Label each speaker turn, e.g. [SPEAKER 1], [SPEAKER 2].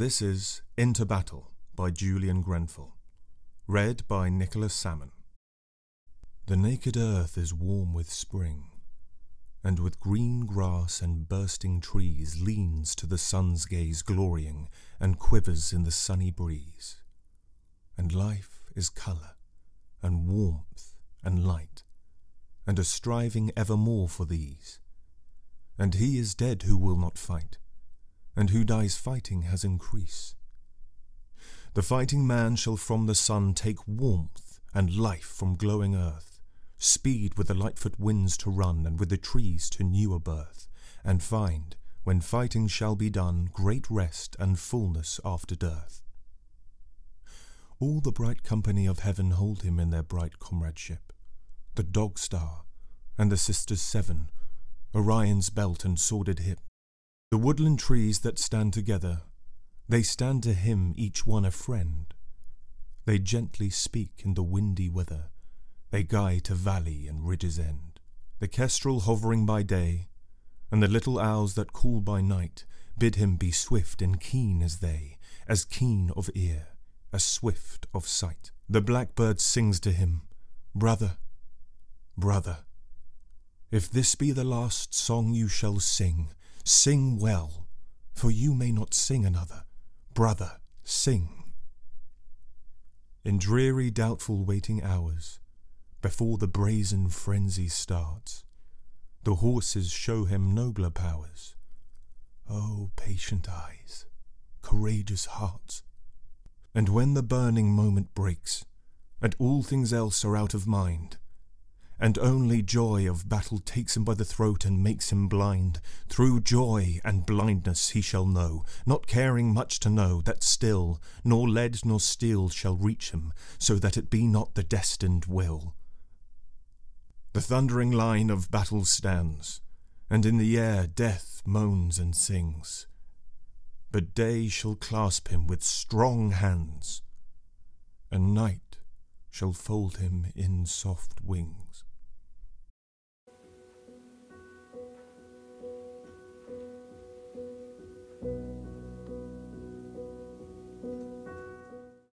[SPEAKER 1] This is Into Battle by Julian Grenfell, read by Nikolas Salmon. The naked earth is warm with spring, and with green grass and bursting trees leans to the sun's gaze glorying and quivers in the sunny breeze. And life is colour, and warmth, and light, and a striving evermore for these. And he is dead who will not fight, and who dies fighting has increase. The fighting man shall from the sun take warmth and life from glowing earth, speed with the lightfoot winds to run, and with the trees to newer birth, and find, when fighting shall be done, great rest and fullness after dearth. All the bright company of heaven hold him in their bright comradeship, the dog star, and the sisters seven, Orion's belt and sworded hip, the woodland trees that stand together, they stand to him each one a friend. They gently speak in the windy weather, they guide to valley and ridge's end. The kestrel hovering by day, and the little owls that call by night, bid him be swift and keen as they, as keen of ear, as swift of sight. The blackbird sings to him, Brother, brother, if this be the last song you shall sing, sing well, for you may not sing another. Brother, sing. In dreary, doubtful waiting hours, before the brazen frenzy starts, the horses show him nobler powers. Oh, patient eyes, courageous hearts. And when the burning moment breaks, and all things else are out of mind, and only joy of battle takes him by the throat and makes him blind. Through joy and blindness he shall know, not caring much to know, that still nor lead nor steel shall reach him, so that it be not the destined will. The thundering line of battle stands, and in the air death moans and sings. But day shall clasp him with strong hands, and night shall fold him in soft wings.